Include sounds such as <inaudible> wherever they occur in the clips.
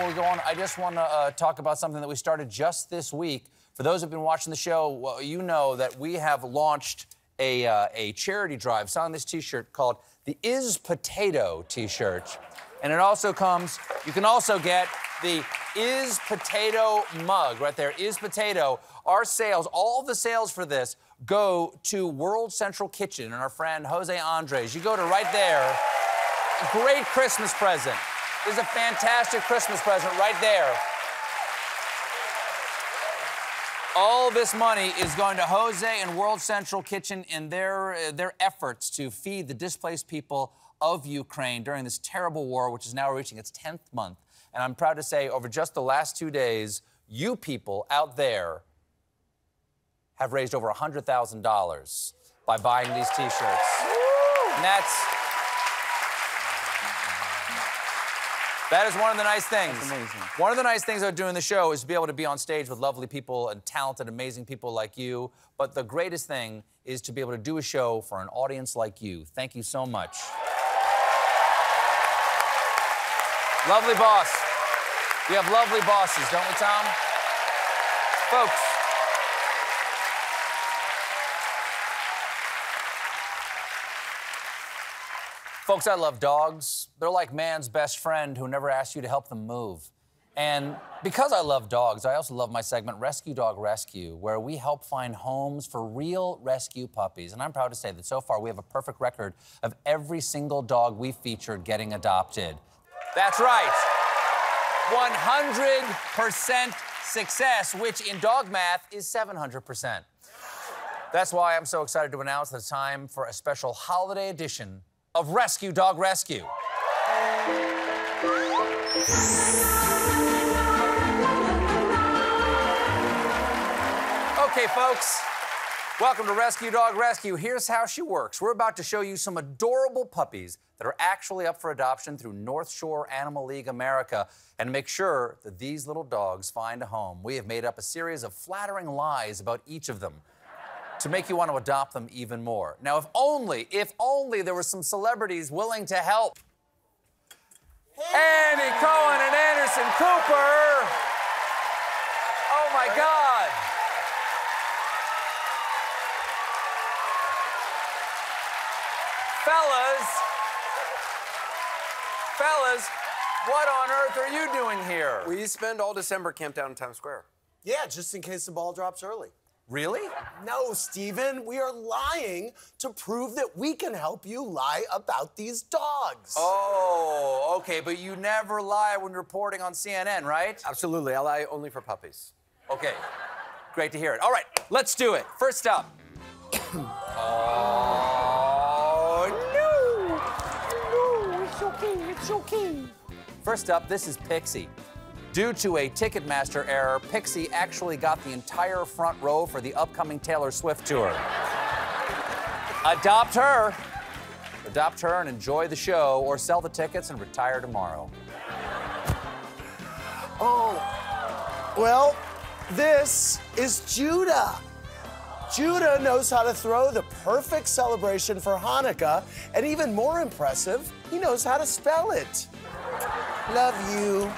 before we go on, I just want to uh, talk about something that we started just this week. For those who've been watching the show, well, you know that we have launched a, uh, a charity drive selling this T-shirt called the Is Potato T-shirt, and it also comes. You can also get the Is Potato mug right there. Is Potato. Our sales, all the sales for this go to World Central Kitchen and our friend Jose Andres. You go to right there. Great Christmas present. Is a fantastic Christmas present right there. All this money is going to Jose and World Central Kitchen in their, uh, their efforts to feed the displaced people of Ukraine during this terrible war, which is now reaching its 10th month. And I'm proud to say, over just the last two days, you people out there have raised over $100,000 by buying these t shirts. And that's. That is one of the nice things. That's amazing. One of the nice things about doing the show is to be able to be on stage with lovely people and talented, amazing people like you. But the greatest thing is to be able to do a show for an audience like you. Thank you so much. Lovely boss. We have lovely bosses, don't we, Tom? Folks. Folks, I love dogs. They're like man's best friend who never asks you to help them move. And because I love dogs, I also love my segment Rescue Dog Rescue, where we help find homes for real rescue puppies. And I'm proud to say that so far we have a perfect record of every single dog we featured getting adopted. That's right. 100% success, which in dog math is 700%. That's why I'm so excited to announce it's time for a special holiday edition of Rescue Dog Rescue. Okay, folks. Welcome to Rescue Dog Rescue. Here's how she works. We're about to show you some adorable puppies that are actually up for adoption through North Shore Animal League America. And make sure that these little dogs find a home, we have made up a series of flattering lies about each of them to make you want to adopt them even more. Now, if only, if only there were some celebrities willing to help. Andy Cohen and Anderson Cooper. Oh my God. Fellas, fellas, what on earth are you doing here? We spend all December camped out in Times Square. Yeah, just in case the ball drops early. Really? No, Stephen, we are lying to prove that we can help you lie about these dogs. Oh, okay, but you never lie when reporting on CNN, right? Absolutely. I lie only for puppies. Okay, great to hear it. All right, let's do it. First up. <coughs> oh, no! No, it's okay, it's okay. First up, this is Pixie. Due to a Ticketmaster error, Pixie actually got the entire front row for the upcoming Taylor Swift tour. Adopt her. Adopt her and enjoy the show, or sell the tickets and retire tomorrow. Oh, well, this is Judah. Judah knows how to throw the perfect celebration for Hanukkah, and even more impressive, he knows how to spell it. Love you.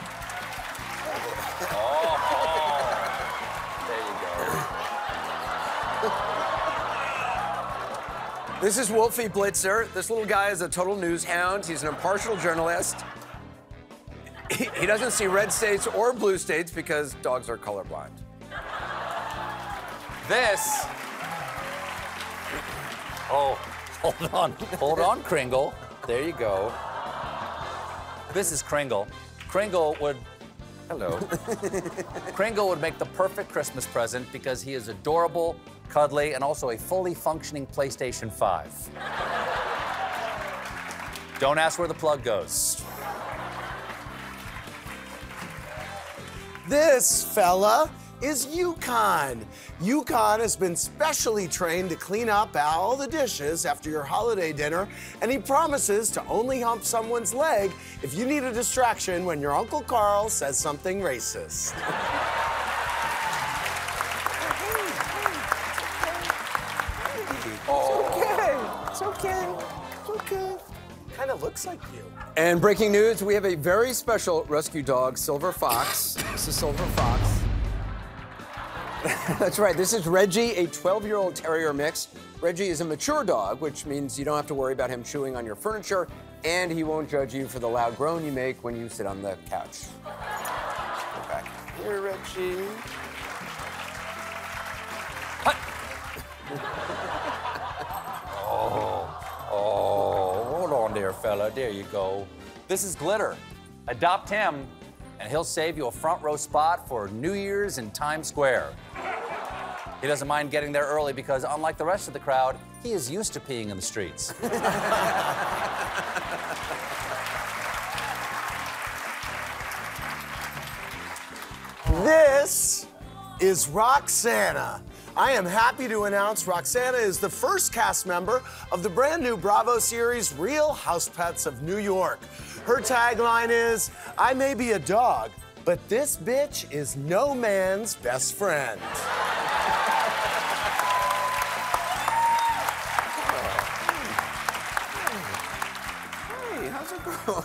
There you go. <laughs> This is Wolfie Blitzer. This little guy is a total news hound. He's an impartial journalist. He, he doesn't see red states or blue states because dogs are colorblind. This. Oh, hold on. Hold on, Kringle. There you go. This is Kringle. Kringle would. Hello. <laughs> Kringle would make the perfect Christmas present because he is adorable, cuddly, and also a fully functioning PlayStation 5. Don't ask where the plug goes. This fella is Yukon. Yukon has been specially trained to clean up all the dishes after your holiday dinner, and he promises to only hump someone's leg if you need a distraction when your Uncle Carl says something racist. Okay, it's okay, it's okay. kind of looks like you. And breaking news, we have a very special rescue dog, Silver Fox. This is Silver Fox. <laughs> That's right, this is Reggie, a 12-year-old terrier mix. Reggie is a mature dog, which means you don't have to worry about him chewing on your furniture, and he won't judge you for the loud groan you make when you sit on the couch. Okay. Here, Reggie. <laughs> oh, Oh, hold on there, fella. There you go. This is Glitter. Adopt him, and he'll save you a front row spot for New Year's in Times Square. He doesn't mind getting there early because, unlike the rest of the crowd, he is used to peeing in the streets. <laughs> This is Roxana. I am happy to announce Roxana is the first cast member of the brand new Bravo series Real House Pets of New York. Her tagline is I may be a dog, but this bitch is no man's best friend. Hey, how's it going?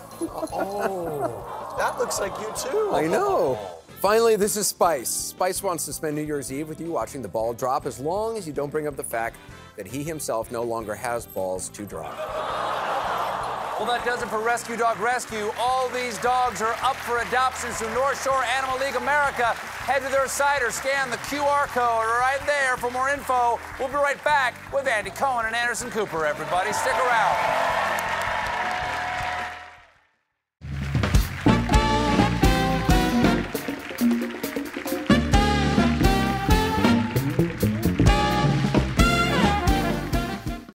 Oh, that looks like you too. I know. Finally, this is Spice. Spice wants to spend New Year's Eve with you watching the ball drop as long as you don't bring up the fact that he himself no longer has balls to drop. Well, that does it for Rescue Dog Rescue. All these dogs are up for adoption through North Shore Animal League America. Head to their site or scan the QR code right there for more info. We'll be right back with Andy Cohen and Anderson Cooper, everybody. Stick around.